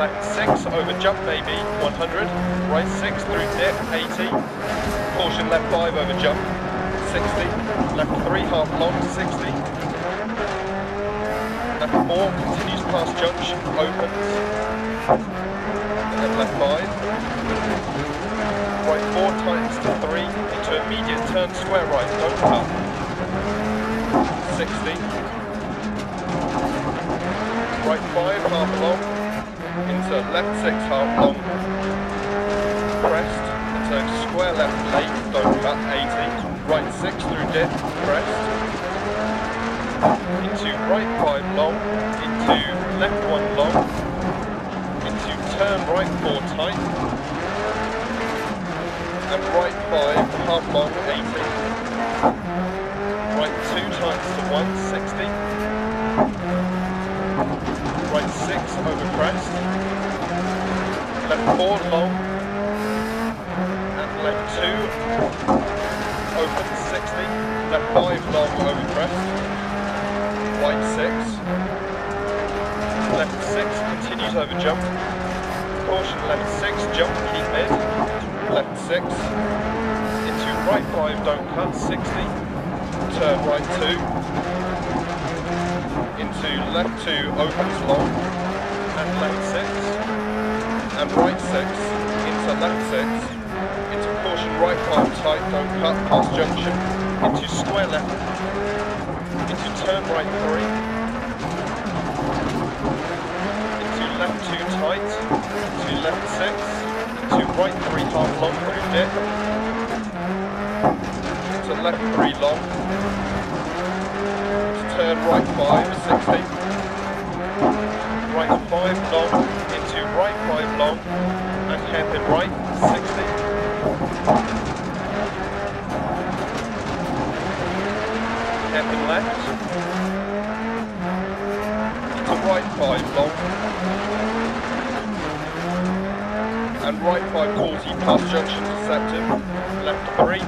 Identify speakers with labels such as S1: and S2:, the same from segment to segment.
S1: left 6 over jump maybe 100, right 6 through dip 80, caution left 5 over jump 60, left 3 half long 60, left 4 continues past junction, opens, and then left 5, right 4 times to 3, into immediate turn square right, don't cut, 60, right 5 half long, into left 6 half long, crest, into square left late, don't cut, 80, right 6 through dip, crest, into right 5 long, into left 1 long, into turn right 4 tight, and right 5 half long, 80, right 2 times to 1, 60, right 6 over crest, left 4 long, and left 2 open 60, left 5 long over crest, right 6, left 6 continues over jump, caution left 6 jump keep mid, left 6, into right 5 don't cut. 60, turn right 2, into left 2 opens long and left 6 and right 6 into left 6 into caution right 5 tight. Don't cut past junction. Into square left. Into turn right 3 into left 2 tight. Into left 6 into right 3 half long through dip into left 3 long. Turn right 5, 60. Right 5 long, into right 5 long, and hairpin right, 60. Hairpin left, into right 5 long, and right 5 40 past junction deceptive, left 3,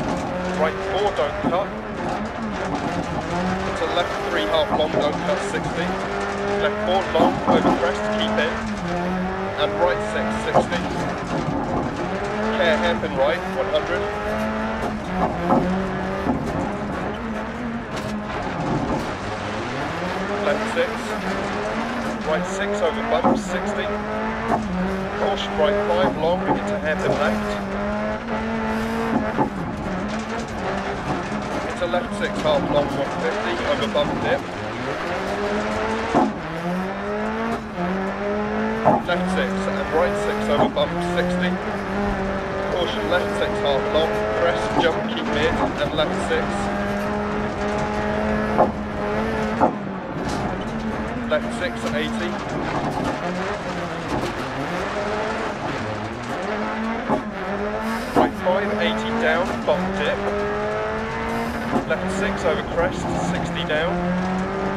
S1: right 4 don't cut, to left 3 half long, don't cut 60. Left 4 long, over crest, keep in. And right 6, 60. Care hairpin right, 100. Left 6. Right 6 over bump, 60. Caution right 5 long, into hairpin left. to left 6 half long 150 over bump dip. Left 6 and right 6 over bump 60. Caution left 6 half long, press, jump, keep mid and left 6. Left 6 at 80. Right 5 80 down, bump dip left 6 over crest, 60 down,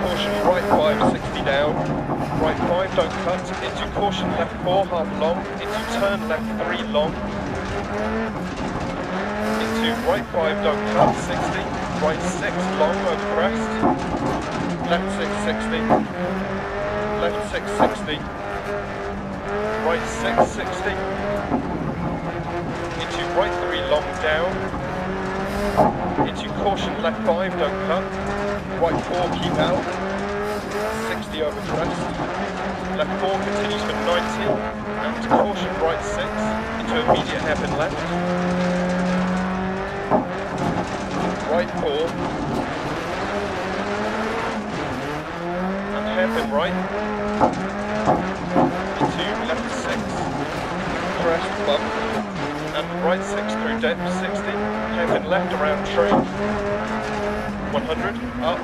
S1: caution right 5, 60 down, right 5 don't cut, into caution left 4 half long, into turn left 3 long, into right 5 don't cut, 60, right 6 long over crest, left 6, 60, left 6, 60, right 6, 60, into right 3 long down, into caution left 5, don't cut. Right 4, keep out. 60 over crest. Left 4 continues for 90. And caution right 6, into immediate hairpin left. Right 4. And hairpin right. Into left 6. Crest bump and right 6 through dip 60, hairpin left around tree, 100, up,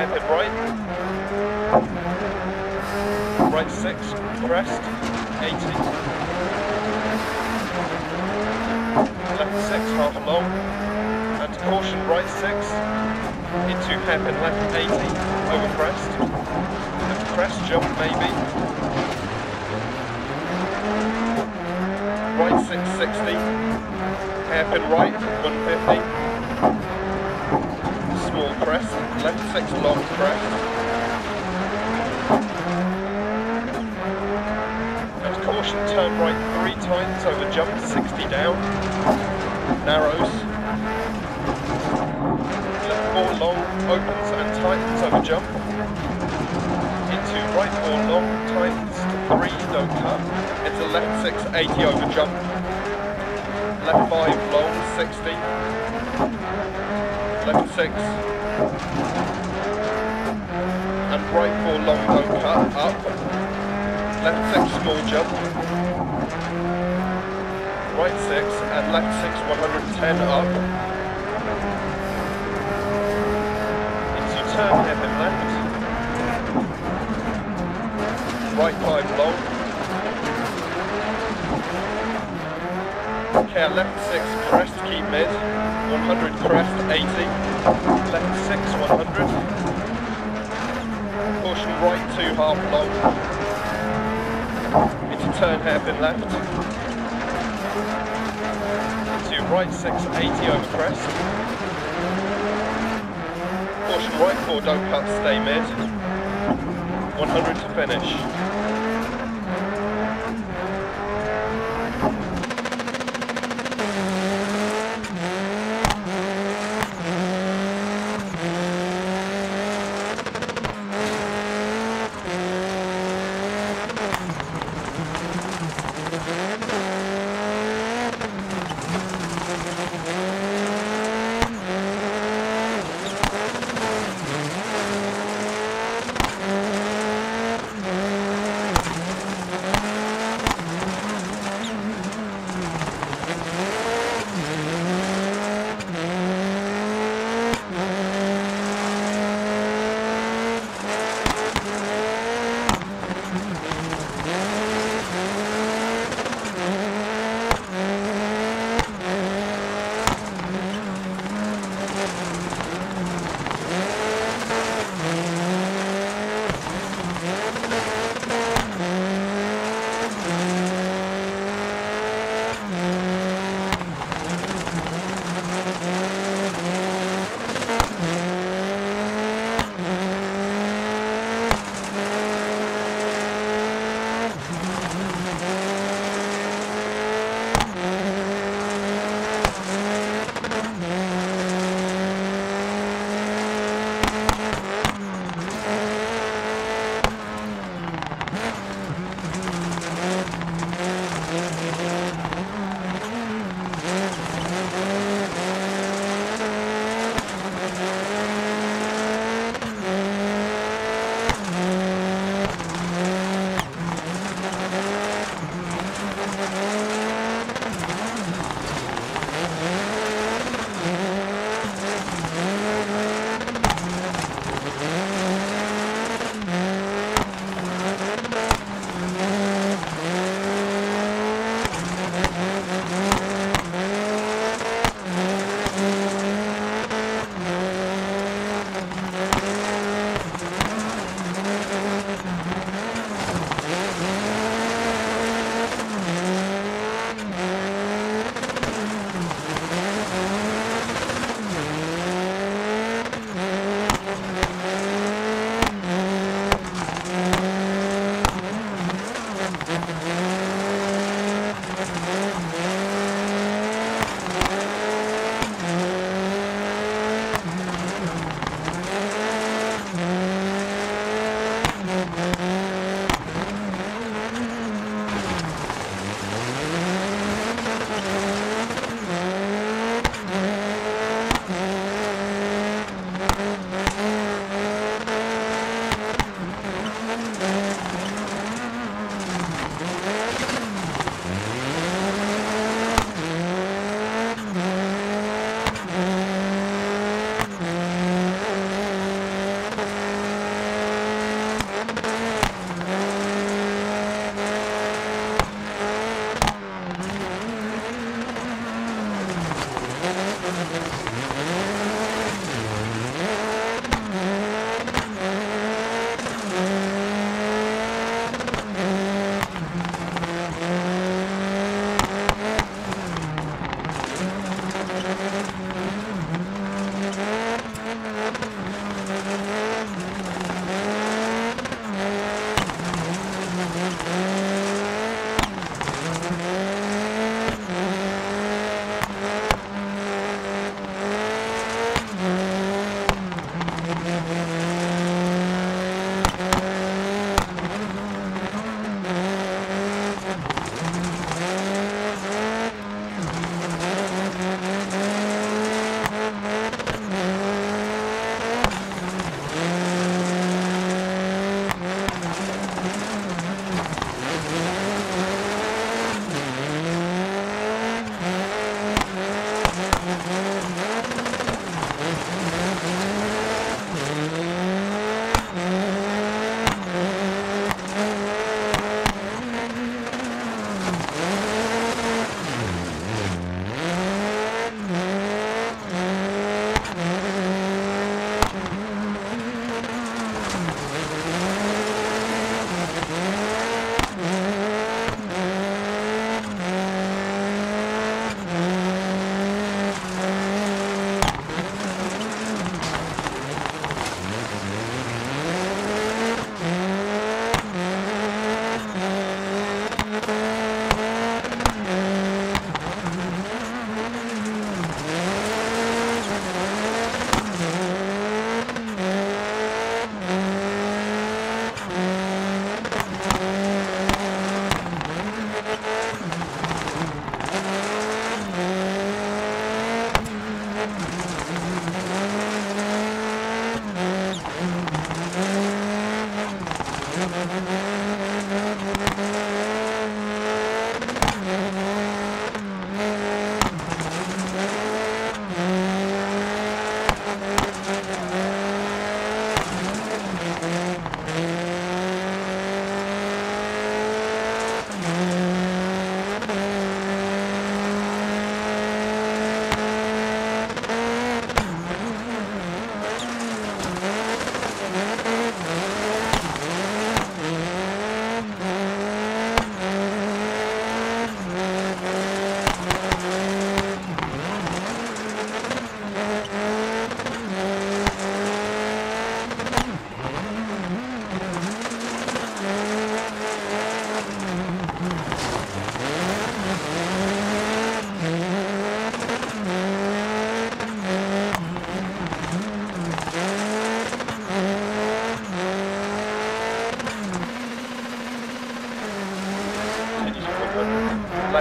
S1: hairpin right, right 6, crest, 80, left 6 half long, and caution right 6, into hairpin left 80, over crest, and crest jump maybe, right 660, hairpin right 150, small press, length 6 long press. And caution turn right 3 times over jump 60 down. Narrows. Left 4 long opens and tightens over jump. Into right 4 long tightens to 3 don't cut. Into left 6 80 over jump. Left 5 long 60. Left six. And right four long, don't cut, up. Left six, small jump right 6 and left 6 110 up. Into turn hairpin left. Right 5 long. Okay, left 6 crest, keep mid. 100 crest, 80. Left 6 100. Caution right 2 half long. Into turn hairpin left right 6, 80 over crest. Caution right 4, don't cut, stay mid. 100 to finish.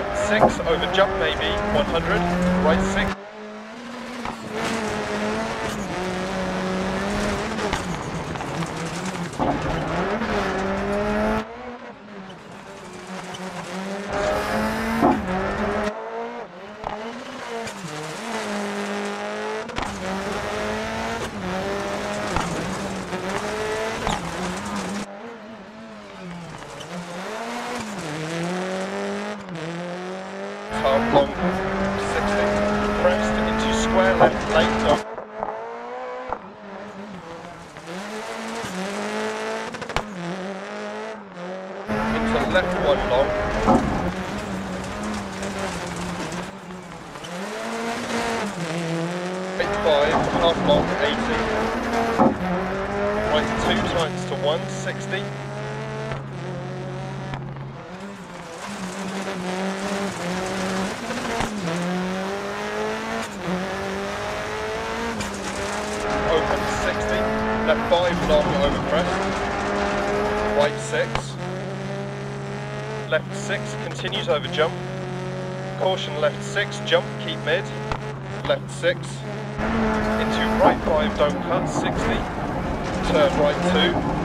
S1: left 6 over jump maybe, 100, right 6. Into uh, square left lane dog. Into left one long. Eight five, half long, 80. Right two times to one, 60. open 60, left 5 long over crest, right 6, left 6 continues over jump, caution left 6 jump keep mid, left 6, into right 5 don't cut 60, turn right 2,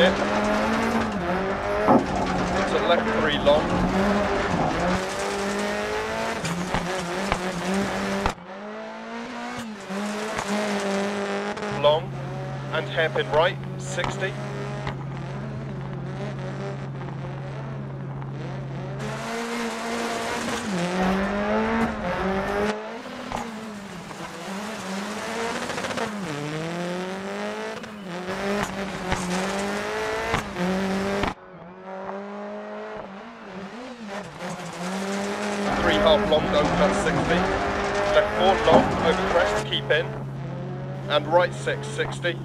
S1: dip. To left three long. Long and hairpin right, 60. Three half long, don't cut 60. Left four long, over crest, keep in. And right six, 60.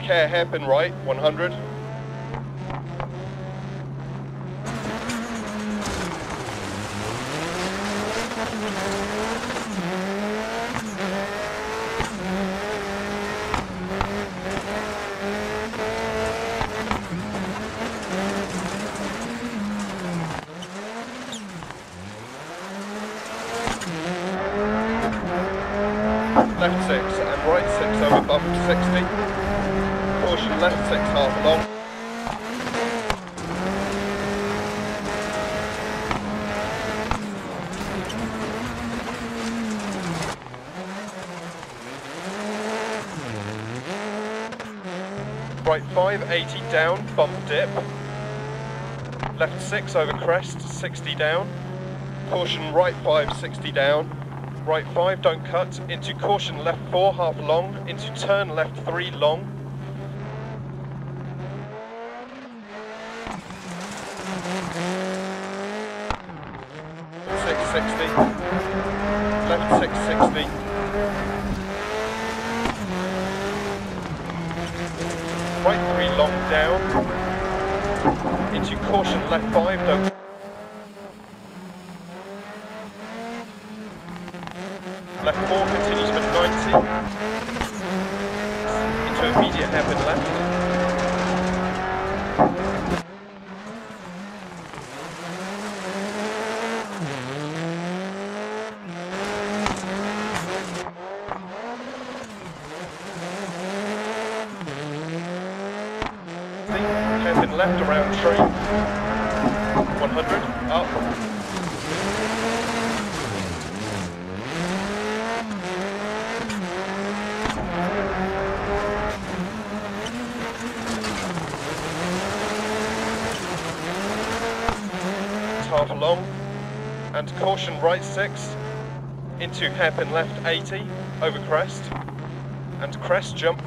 S1: Care hairpin right, 100. Left 6 and right 6 over bump 60. Caution left 6 half long. Right 5, 80 down, bump dip. Left 6 over crest, 60 down. Caution right 5, 60 down right 5, don't cut, into caution left 4, half long, into turn left 3, long. Six sixty, left six sixty, right three long down, into caution left five, don't left 4 continues for 90. Into immediate hairpin left. Hairpin left around tree. 100, up. half long and caution right 6 into hairpin left 80 over crest and crest jump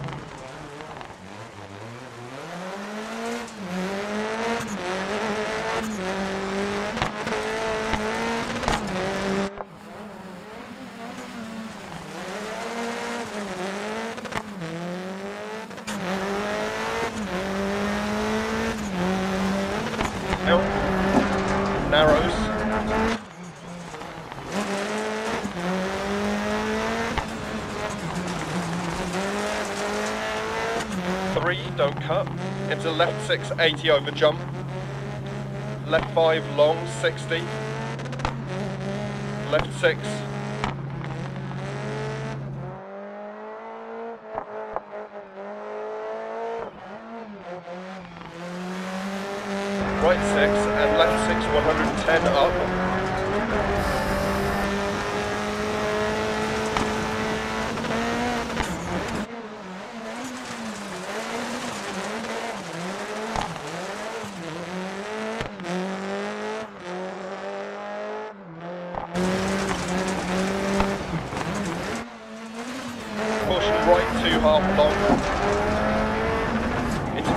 S1: don't cut. Into left 6, 80 over jump. Left 5, long, 60. Left 6,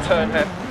S1: turn head.